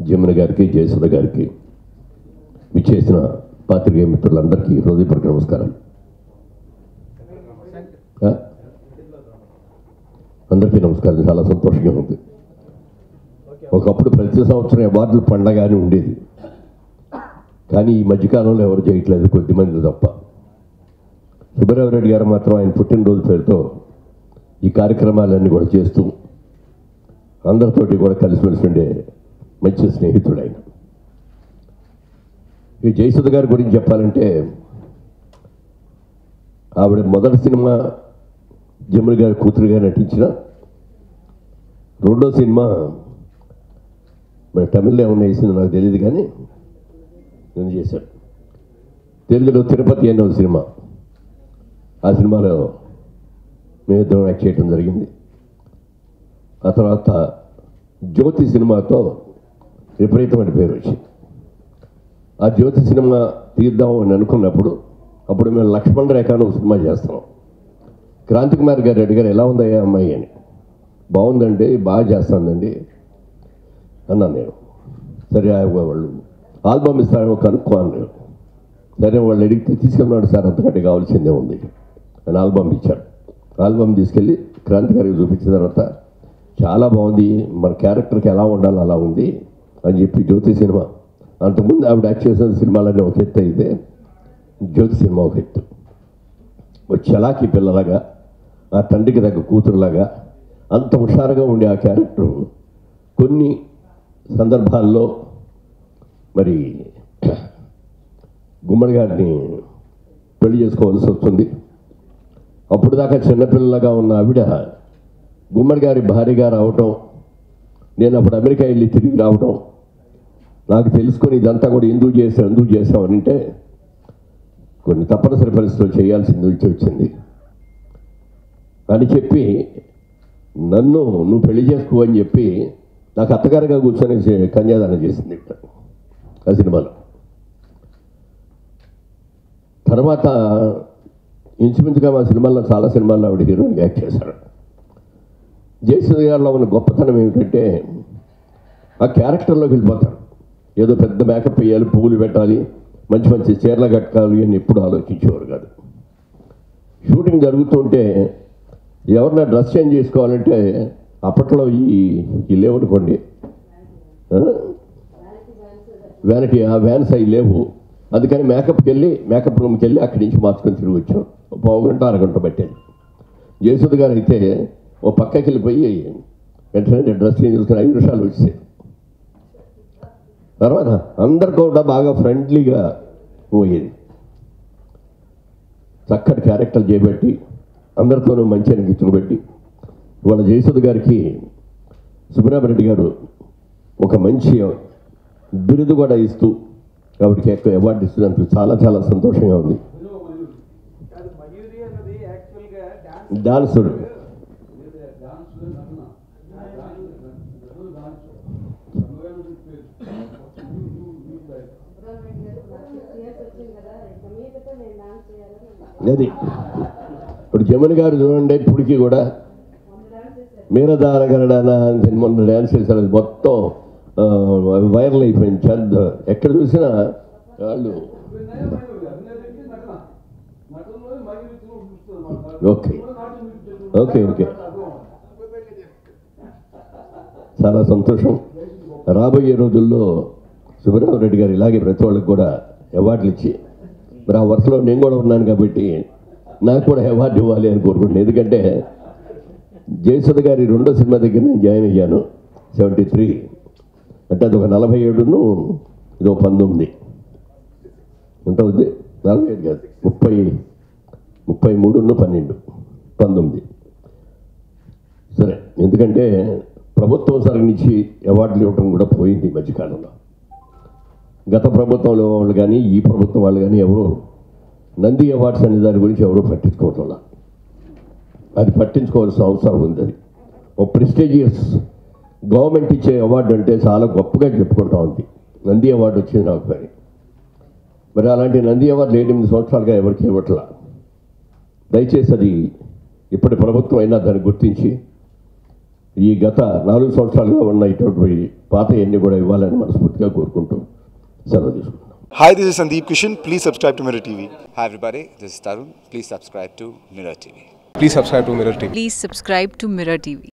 జమున గారికి జయసుధ గారికి విచ్చేసిన పాత్రికేయ మిత్రులందరికీ హృదయపూర్వక నమస్కారం. అందరికీ నమస్కారం. చాలా సంతోషంగా ఉంది. ఒకప్పుడు ప్రతి సంవత్సరం అవార్డులు పండగానే ఉండేది. కానీ ఈ మధ్యకాలంలో ఎవరు చేయట్లేదు కొద్దిమంది తప్ప. సుబ్బారావు గారు మాత్రం ఆయన పుట్టినరోజు పేరుతో ఈ కార్యక్రమాలన్నీ కూడా చేస్తూ అందరితోటి కూడా కలిసిమెలిసి ఉండే మంచి స్నేహితుడు ఆయన ఈ జయసుధ గారి గురించి చెప్పాలంటే ఆవిడ మొదటి సినిమా జమున గారి కూతురుగా నటించిన. రెండో సినిమా మరి తమిళ్ళో ఏమన్నా వేసిందో నాకు తెలియదు కానీ నేను చేశాను తెలుగులో తిరుపతి అనే ఒక సినిమా. ఆ సినిమాలో మేమిద్దరం యాక్ట్ చేయడం జరిగింది. ఆ తర్వాత జ్యోతి సినిమాతో విపరీతమైన పేరు వచ్చింది. ఆ జ్యోతి సినిమా తీద్దాం అని అనుకున్నప్పుడు అప్పుడు మేము లక్ష్మణ్ రేఖ అని ఒక సినిమా చేస్తున్నాం క్రాంతి కుమార్ గారు అడిగారు ఎలా ఉందయ్యా అమ్మాయి? అని. బాగుందండి బాగా చేస్తానండి అన్నాను నేను. సరే వాళ్ళు. ఆల్బమ్ ఇస్తారో కనుక్కోను నేను. సరే వాళ్ళు అడిగితే తీసుకెళ్ళినాడు సార్ అంతకంటే కావాల్సిందే ఉంది అని ఆల్బమ్ ఇచ్చాడు ఆల్బమ్ తీసుకెళ్ళి క్రాంతి గారికి చూపించిన తర్వాత చాలా బాగుంది మన క్యారెక్టర్కి ఎలా ఉండాలో అలా ఉంది. అని చెప్పి జ్యోతి సినిమా. అంతకుముందు ఆవిడ యాక్ట్ చేసిన సినిమాలన్నీ ఒక ఎత్తు అయితే జ్యోతి సినిమా ఒక ఎత్తు ఒక చలాకి పిల్లలాగా ఆ తండ్రికి తగ్గ కూతురులాగా అంత హుషారుగా ఉండే ఆ క్యారెక్టర్ కొన్ని సందర్భాల్లో మరి గుమ్మడి గారిని పెళ్ళి చేసుకోవాల్సి వస్తుంది. అప్పుడు దాకా చిన్నపిల్లలాగా ఉన్న ఆవిడ గుమ్మడి గారి భార్యగా రావటం నేను అప్పుడు అమెరికా వెళ్ళి తిరిగి రావటం. నాకు తెలుసుకొని ఇదంతా కూడా ఎందుకు చేసాం ఎందుకు చేసామని అంటే కొన్ని తప్పనిసరి పరిస్థితులు చేయాల్సింది వచ్చి వచ్చింది. అని చెప్పి నన్ను నువ్వు పెళ్ళి చేసుకో అని చెప్పి నాకు అత్తగారిగా కూర్చొని కన్యాదానం చేసింది ఇక్కడ ఆ సినిమాలో. తర్వాత ఇంచుమించుగా మా సినిమాల్లో చాలా సినిమాల్లో ఆవిడ హీరోయిన్ యాక్ట్ చేశాడు జయసుధ గారిలో ఉన్న గొప్పతనం ఏమిటంటే ఆ క్యారెక్టర్లోకి వెళ్ళిపోతారు. ఏదో పెద్ద మేకప్ వేయాలి పువ్వులు పెట్టాలి మంచి మంచి చీరలు కట్టాలి అని ఎప్పుడు ఆలోచించేవారు కాదు. షూటింగ్ జరుగుతుంటే ఎవరిన డ్రెస్ చేంజ్ చేసుకోవాలంటే అప్పట్లో ఈ ఈ లేవనుకోండి వ్యానిటీ ఆ వ్యాన్స్ అవి లేవు. అందుకని మేకప్కి వెళ్ళి మేకప్ రూమ్కి వెళ్ళి అక్కడి నుంచి మార్చుకొని తిరిగి వచ్చాం. పావు గంట అరగంట పట్టేది. జయసుధ గారు అయితే ఓ పక్కకి వెళ్ళిపోయి వెంటనే డ్రెస్ చేంజ్ చేసుకుని ఐదు నిమిషాలు వచ్చేది తర్వాత అందరు కూడా బాగా ఫ్రెండ్లీగా పోయేది. చక్కటి క్యారెక్టర్ చేయబట్టి అందరితోనూ మంచి అనిపించులు పెట్టి ఇవాళ జయసుధ గారికి సుబ్రహ్మరెడ్డి గారు ఒక మంచి బిరుదు కూడా ఇస్తూ ఆవిడకి ఎక్కువ అవార్డు ఇస్తున్నందుకు చాలా చాలా సంతోషంగా ఉంది. డాన్సుడు అది ఇప్పుడు జమున్ గారు చూడండి ఇప్పటికీ కూడా మీరదారగరడానా డాన్స్ చేశారు అని మొన్న డ్యాన్స్ చేశారు అది మొత్తం వైరల్ అయిపోయింది. చంద ఎక్కడ చూసినా వాళ్ళు ఓకే. Okay, okay. చాలా సంతోషం. రాబోయే రోజుల్లో సుబ్రహ్మరెడ్డి గారు ఇలాగే ప్రతి వాళ్ళకి కూడా అవార్డులు ఇచ్చి మరి ఆ వరుసలో నేను కూడా ఉన్నాను కాబట్టి నాకు కూడా అవార్డు ఇవ్వాలి అని కోరుకుంటున్నాను. ఎందుకంటే జయసుధ గారి రెండో సినిమా దగ్గర నేను జాయిన్ అయ్యాను సెవెంటీ త్రీ అంటే అది ఒక నలభై ఏడును ఇది ఒక పంతొమ్మిది. ఎంత ఉంది నలభై ఏడు కాదు ముప్పై ముప్పై మూడును పన్నెండు పంతొమ్మిది. సరే ఎందుకంటే ప్రభుత్వం సరి అవార్డులు ఇవ్వడం కూడా పోయింది ఈ మధ్యకాలంలో. గత ప్రభుత్వంలో వాళ్ళు కానీ ఈ ప్రభుత్వం వాళ్ళు కానీ ఎవరు నంది అవార్డ్స్ అనే దాని గురించి ఎవరు పట్టించుకోవటంలా. అది పట్టించుకోవాల్సిన అవసరం ఉంది అది. ఒక ప్రెస్టీజియస్ గవర్నమెంట్ ఇచ్చే అవార్డు అంటే చాలా గొప్పగా చెప్పుకుంటా ఉంది. నంది అవార్డు వచ్చింది నాకు మరి మరి అలాంటి నంది అవార్డులు ఎనిమిది సంవత్సరాలుగా ఎవరికి ఇవ్వట్లా. దయచేసి అది ఇప్పటి ప్రభుత్వం అయినా దాన్ని గుర్తించి ఈ గత నాలుగు సంవత్సరాలుగా ఉన్న ఇటువంటి పాత ఎన్ని కూడా ఇవ్వాలని మనస్ఫూర్తిగా కోరుకుంటూ Hi, this is Sandeep Kishan. Please subscribe to Mirror TV. Hi, everybody. This is Tarun. Please subscribe to Mirror TV. Please subscribe to Mirror TV. Please subscribe to Mirror TV.